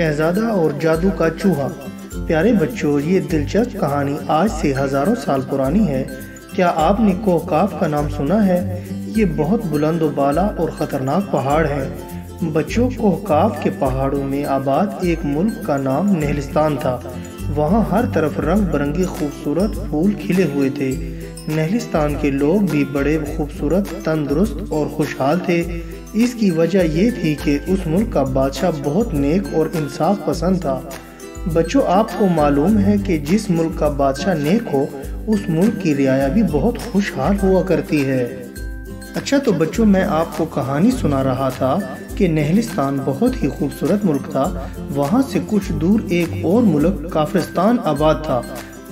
शहजादा और जादू का चूहा। प्यारे बच्चों, ये दिलचस्प कहानी आज से हज़ारों साल पुरानी है। क्या आपने कोहकाफ का नाम सुना है? ये बहुत बुलंद बाला और ख़तरनाक पहाड़ है। बच्चों कोहकाफ के पहाड़ों में आबाद एक मुल्क का नाम नहलिस्तान था। वहाँ हर तरफ़ रंग बिरंगी खूबसूरत फूल खिले हुए थे। नहलिस्तान के लोग भी बड़े, खूबसूरत, तंदुरुस्त और खुशहाल थे। इसकी वजह ये थी कि उस मुल्क का बादशाह बहुत नेक और इंसाफ पसंद था। बच्चों, आपको मालूम है कि जिस मुल्क का बादशाह नेक हो, उस मुल्क की रियाया भी बहुत खुशहाल हुआ करती है। अच्छा तो बच्चों, मैं आपको कहानी सुना रहा था कि नहलिस्तान बहुत ही खूबसूरत मुल्क था। वहाँ से कुछ दूर एक और मुल्क, काफरिस्तान, आबाद था।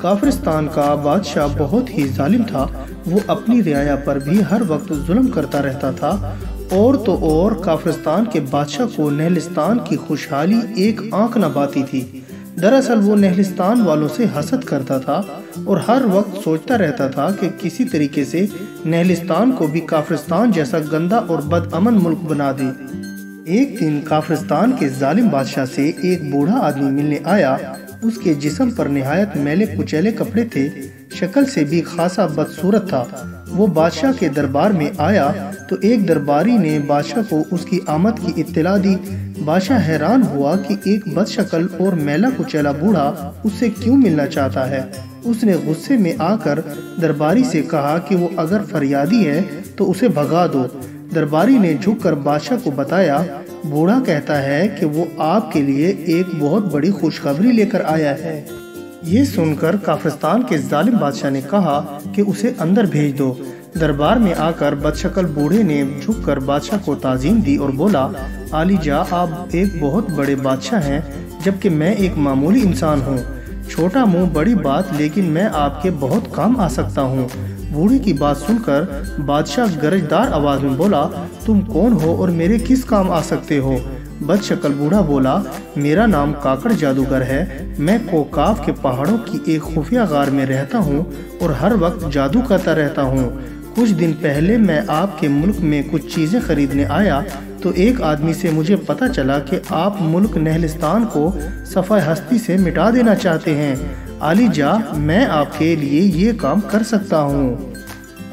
काफरिस्तान का बादशाह बहुत ही जालिम था। वो अपनी रियाया पर भी हर वक्त जुल्म करता रहता था। और तो और काफरिस्तान के बादशाह को नहलिस्तान की खुशहाली एक आँख न पाती थी। दरअसल वो नहलिस्तान वालों से हसद करता था और हर वक्त सोचता रहता था कि किसी तरीके से नहलिस्तान को भी काफरिस्तान जैसा गंदा और बदअमन मुल्क बना दे। एक दिन काफरिस्तान के जालिम बादशाह से एक बूढ़ा आदमी मिलने आया। उसके जिस्म पर निहायत मैले कुचैले कपड़े थे। शक्ल से भी खासा बदसूरत था। वो बादशाह के दरबार में आया तो एक दरबारी ने बादशाह को उसकी आमद की इत्तला दी। बादशाह हैरान हुआ कि एक बदशकल और मैला कुचैला बूढ़ा उससे क्यों मिलना चाहता है? उसने गुस्से में आकर दरबारी से कहा कि वो अगर फरियादी है तो उसे भगा दो। दरबारी ने झुककर बादशाह को बताया, बूढ़ा कहता है कि वो आपके लिए एक बहुत बड़ी खुशखबरी लेकर आया है। ये सुनकर काफिस्तान के जालिम बादशाह ने कहा कि उसे अंदर भेज दो। दरबार में आकर बदशकल बूढ़े ने झुककर बादशाह को ताजीम दी और बोला आलीजा आप एक बहुत बड़े बादशाह हैं, जबकि मैं एक मामूली इंसान हूँ। छोटा मुँह, बड़ी बात, लेकिन मैं आपके बहुत काम आ सकता हूँ। बूढ़े की बात सुनकर बादशाह गरजदार आवाज़ में बोला, तुम कौन हो और मेरे किस काम आ सकते हो? बदशकल बूढ़ा बोला, मेरा नाम काकड़ जादूगर है। मैं कोकाफ के पहाड़ों की एक खुफिया गार में रहता हूँ और हर वक्त जादू करता रहता हूँ। कुछ दिन पहले मैं आपके मुल्क में कुछ चीज़ें खरीदने आया तो एक आदमी से मुझे पता चला कि आप मुल्क नहलिस्तान को सफ़ा हस्ती से मिटा देना चाहते हैं। आली जा, मैं आपके लिए ये काम कर सकता हूँ।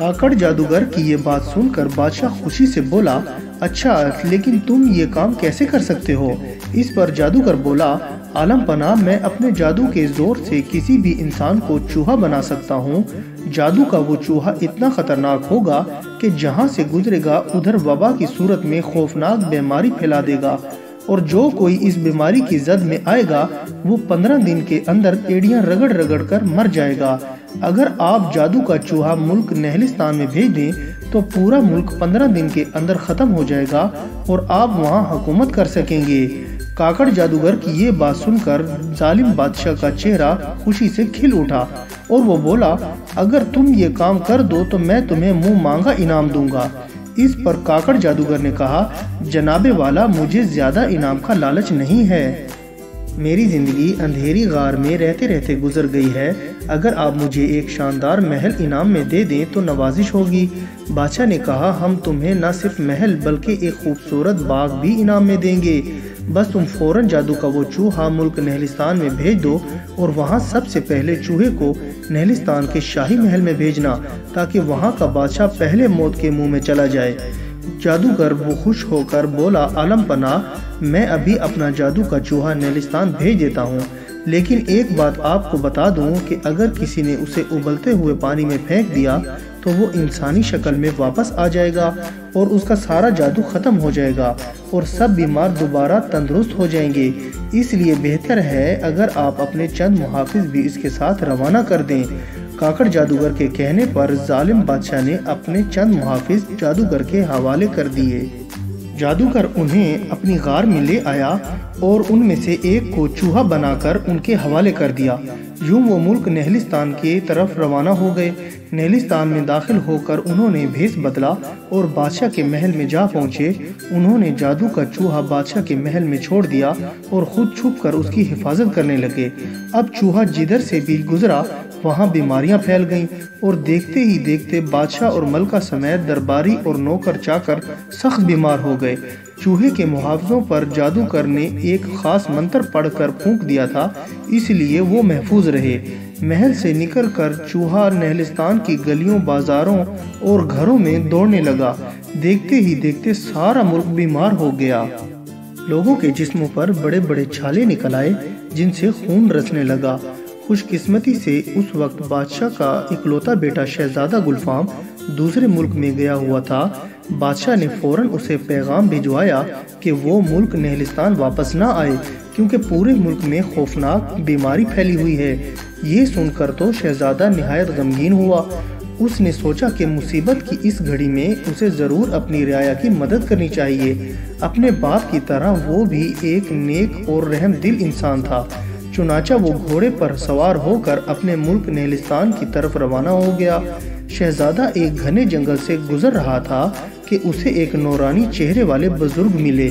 आकड़ जादूगर की ये बात सुनकर बादशाह खुशी से बोला अच्छा लेकिन तुम ये काम कैसे कर सकते हो? इस पर जादूगर बोला, आलम पना मैं अपने जादू के ज़ोर से किसी भी इंसान को चूहा बना सकता हूँ। जादू का वो चूहा इतना खतरनाक होगा कि जहाँ से गुजरेगा, उधर वबा की सूरत में खौफनाक बीमारी फैला देगा। और जो कोई इस बीमारी की जद में आएगा, वो पंद्रह दिन के अंदर एड़ियाँ रगड़ रगड़ कर मर जाएगा। अगर आप जादू का चूहा मुल्क नहलिस्तान में भेज दें तो पूरा मुल्क पंद्रह दिन के अंदर ख़त्म हो जाएगा और आप वहाँ हुकूमत कर सकेंगे। काकड़ जादूगर की ये बात सुनकर जालिम बादशाह का चेहरा खुशी से खिल उठा और वो बोला, अगर तुम ये काम कर दो तो मैं तुम्हें मुँह मांगा इनाम दूँगा। इस पर काकड़ जादूगर ने कहा, जनाबे वाला मुझे ज़्यादा इनाम का लालच नहीं है। मेरी ज़िंदगी अंधेरी गार में रहते रहते गुजर गई है। अगर आप मुझे एक शानदार महल इनाम में दे दें तो नवाजिश होगी। बादशाह ने कहा, हम तुम्हें न सिर्फ़ महल, बल्कि एक खूबसूरत बाग भी इनाम में देंगे। बस तुम फ़ौरन जादू का वो चूहा मुल्क नहलिस्तान में भेज दो और वहाँ सबसे पहले चूहे को नहलिस्तान के शाही महल में भेजना, ताकि वहाँ का बादशाह पहले मौत के मुँह में चला जाए। जादूगर वो खुश होकर बोला आलम पना मैं अभी अपना जादू का चूहा नैलिस्तान भेज देता हूँ। लेकिन एक बात आपको बता दूँ कि अगर किसी ने उसे उबलते हुए पानी में फेंक दिया तो वो इंसानी शक्ल में वापस आ जाएगा और उसका सारा जादू ख़त्म हो जाएगा और सब बीमार दोबारा तंदुरुस्त हो जाएँगे। इसलिए बेहतर है अगर आप अपने चंद मुहाफ़ भी इसके साथ रवाना कर दें। काकड़ जादूगर के कहने पर जालिम बादशाह ने अपने चंद मुहाफिज जादूगर के हवाले कर दिए। जादूगर उन्हें अपनी गार में ले आया और उनमें से एक को चूहा बनाकर उनके हवाले कर दिया। यूँ वो मुल्क नहलिस्तान की तरफ़ रवाना हो गए। नहलिस्तान में दाखिल होकर उन्होंने भेस बदला और बादशाह के महल में जा पहुँचे। उन्होंने जादू का चूहा बादशाह के महल में छोड़ दिया और खुद छुप कर उसकी हिफाजत करने लगे। अब चूहा जिधर से भी गुजरा, वहाँ बीमारियाँ फैल गईं और देखते ही देखते बादशाह और मलका समेत दरबारी और नौकर चाकर सख्त बीमार हो गए। चूहे के मुहावजों पर जादूगर ने एक खास मंत्र पढ़कर फूंक दिया था, इसलिए वो महफूज रहे। महल से निकलकर चूहा नहलिस्तान की गलियों, बाजारों और घरों में दौड़ने लगा। देखते ही देखते सारा मुल्क बीमार हो गया। लोगों के जिस्मों पर बड़े बड़े छाले निकल आए, जिनसे खून रचने लगा। खुशकिस्मती से उस वक्त बादशाह का इकलौता बेटा शहजादा गुलफाम दूसरे मुल्क में गया हुआ था। बादशाह ने फ़ौरन उसे पैगाम भिजवाया कि वो मुल्क नहलिस्तान वापस ना आए, क्योंकि पूरे मुल्क में खौफनाक बीमारी फैली हुई है। ये सुनकर तो शहजादा नहायत गमगीन हुआ। उसने सोचा कि मुसीबत की इस घड़ी में उसे ज़रूर अपनी रियाया की मदद करनी चाहिए। अपने बाप की तरह वो भी एक नेक और रहम दिल इंसान था। चुनाचा वो घोड़े पर सवार होकर अपने मुल्क नेलिस्तान की तरफ़ रवाना हो गया। शहजादा एक घने जंगल से गुजर रहा था कि उसे एक नौरानी चेहरे वाले बुज़ुर्ग मिले।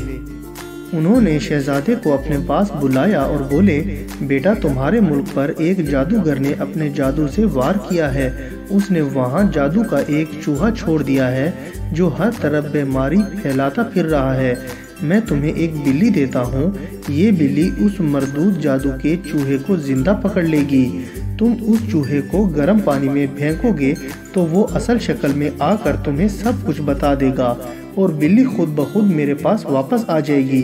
उन्होंने शहजादे को अपने पास बुलाया और बोले, बेटा, तुम्हारे मुल्क पर एक जादूगर ने अपने जादू से वार किया है। उसने वहाँ जादू का एक चूहा छोड़ दिया है, जो हर तरफ़ बीमारी फैलाता फिर रहा है। मैं तुम्हें एक बिल्ली देता हूँ। ये बिल्ली उस मरदूद जादू के चूहे को ज़िंदा पकड़ लेगी। तुम उस चूहे को गर्म पानी में फेंकोगे तो वो असल शक्ल में आकर तुम्हें सब कुछ बता देगा और बिल्ली खुद ब खुद मेरे पास वापस आ जाएगी।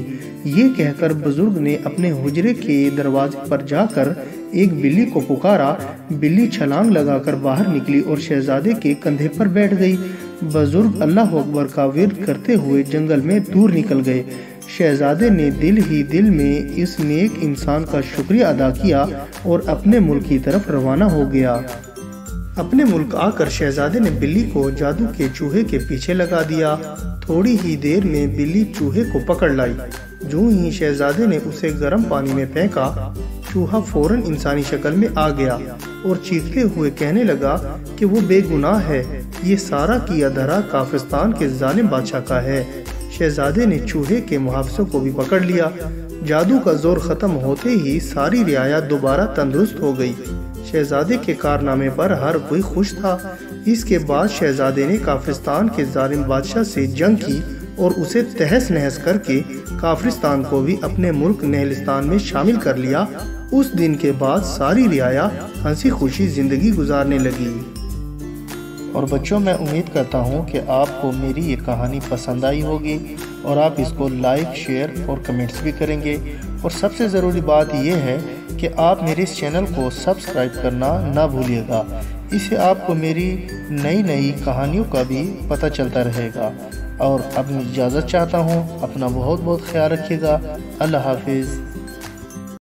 ये कहकर बुज़ुर्ग ने अपने हुजरे के दरवाजे पर जाकर एक बिल्ली को पुकारा। बिल्ली छलांग लगाकर बाहर निकली और शहजादे के कंधे पर बैठ गई। बुज़ुर्ग अल्लाह अकबर का विरद करते हुए जंगल में दूर निकल गए। शहजादे ने दिल ही दिल में इस नेक इंसान का शुक्रिया अदा किया और अपने मुल्क की तरफ़ रवाना हो गया। अपने मुल्क आकर शहजादे ने बिल्ली को जादू के चूहे के पीछे लगा दिया। थोड़ी ही देर में बिल्ली चूहे को पकड़ लाई। जो ही शहजादे ने उसे गर्म पानी में फेंका, चूहा फ़ौरन इंसानी शक्ल में आ गया और चीखते हुए कहने लगा कि वो बेगुनाह है। ये सारा किया धरा काफिस्तान के जालिम बादशाह का है। शहजादे ने चूहे के मुहावसों को भी पकड़ लिया। जादू का ज़ोर खत्म होते ही सारी रियाया दोबारा तंदुरुस्त हो गई। शहजादे के कारनामे पर हर कोई खुश था। इसके बाद शहजादे ने काफिस्तान के जालिम बादशाह से जंग की और उसे तहस नहस करके काफरिस्तान को भी अपने मुल्क नहलिस्तान में शामिल कर लिया। उस दिन के बाद सारी रियाया हँसी खुशी ज़िंदगी गुजारने लगी। और बच्चों, मैं उम्मीद करता हूँ कि आपको मेरी ये कहानी पसंद आई होगी और आप इसको लाइक शेयर और कमेंट्स भी करेंगे। और सबसे ज़रूरी बात यह है कि आप मेरे इस चैनल को सब्सक्राइब करना ना भूलिएगा। इससे आपको मेरी नई नई कहानियों का भी पता चलता रहेगा। और अब इजाज़त चाहता हूँ, अपना बहुत बहुत ख्याल रखिएगा। अल्लाह हाफिज़।